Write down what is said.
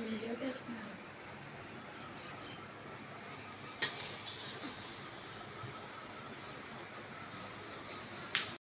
你觉得